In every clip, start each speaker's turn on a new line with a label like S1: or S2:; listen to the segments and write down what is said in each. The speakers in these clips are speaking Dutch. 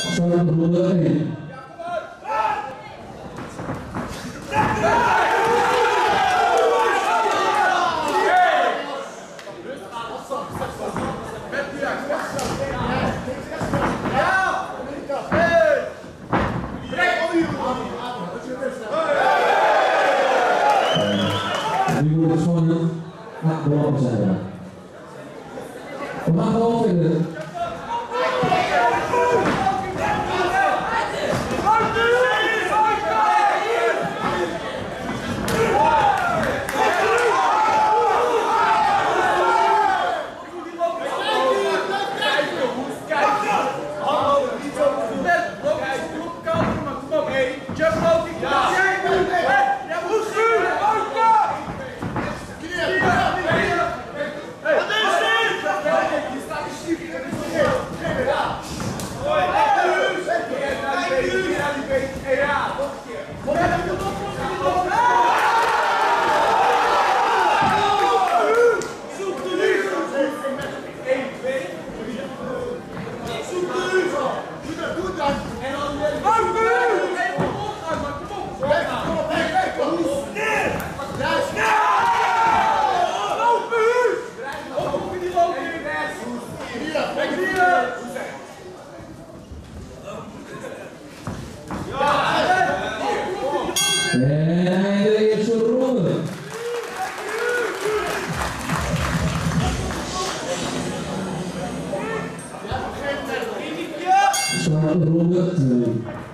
S1: Start ronde 1. Nu wordt het spannend. Gaat belangrijk zijn. We gaan gewoon verder. Start ronde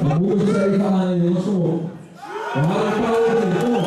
S1: Mabuhay sa ipangalan ni Yeso.
S2: Maharap pa ulit.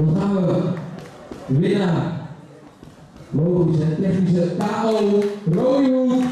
S2: Dan gaan we winnaar. Logische en technische KO Royhoed.